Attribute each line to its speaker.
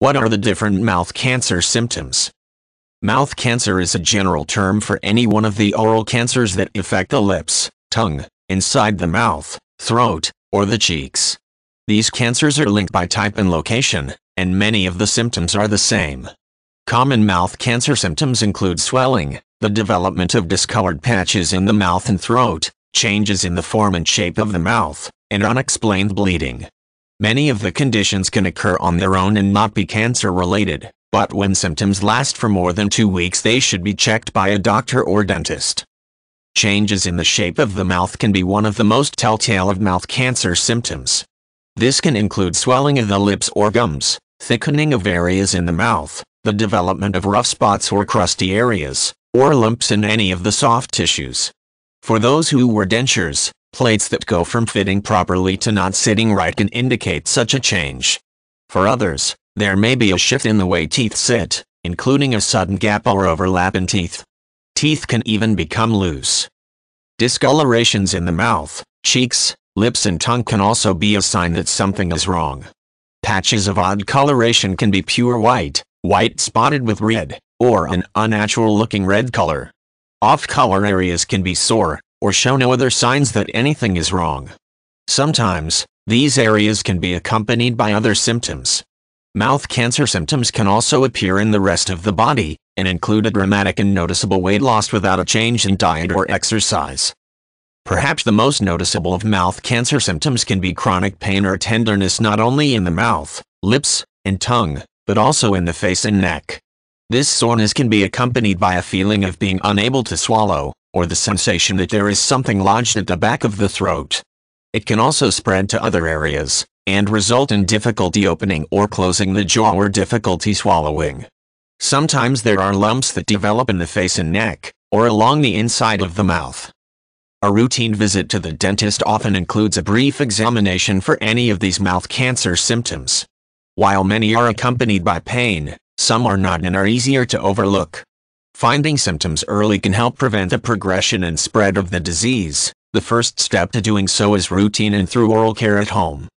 Speaker 1: What are the different mouth cancer symptoms? Mouth cancer is a general term for any one of the oral cancers that affect the lips, tongue, inside the mouth, throat, or the cheeks. These cancers are linked by type and location, and many of the symptoms are the same. Common mouth cancer symptoms include swelling, the development of discolored patches in the mouth and throat, changes in the form and shape of the mouth, and unexplained bleeding. Many of the conditions can occur on their own and not be cancer-related, but when symptoms last for more than two weeks they should be checked by a doctor or dentist. Changes in the shape of the mouth can be one of the most telltale of mouth cancer symptoms. This can include swelling of the lips or gums, thickening of areas in the mouth, the development of rough spots or crusty areas, or lumps in any of the soft tissues. For those who wear dentures, plates that go from fitting properly to not sitting right can indicate such a change. For others, there may be a shift in the way teeth sit, including a sudden gap or overlap in teeth. Teeth can even become loose. Discolorations in the mouth, cheeks, lips and tongue can also be a sign that something is wrong. Patches of odd coloration can be pure white, white spotted with red, or an unnatural-looking red color. Off-color areas can be sore, or show no other signs that anything is wrong. Sometimes, these areas can be accompanied by other symptoms. Mouth cancer symptoms can also appear in the rest of the body, and include a dramatic and noticeable weight loss without a change in diet or exercise. Perhaps the most noticeable of mouth cancer symptoms can be chronic pain or tenderness not only in the mouth, lips, and tongue, but also in the face and neck. This soreness can be accompanied by a feeling of being unable to swallow, or the sensation that there is something lodged at the back of the throat. It can also spread to other areas, and result in difficulty opening or closing the jaw or difficulty swallowing. Sometimes there are lumps that develop in the face and neck, or along the inside of the mouth. A routine visit to the dentist often includes a brief examination for any of these mouth cancer symptoms. While many are accompanied by pain, some are not and are easier to overlook. Finding symptoms early can help prevent the progression and spread of the disease. The first step to doing so is routine and through oral care at home.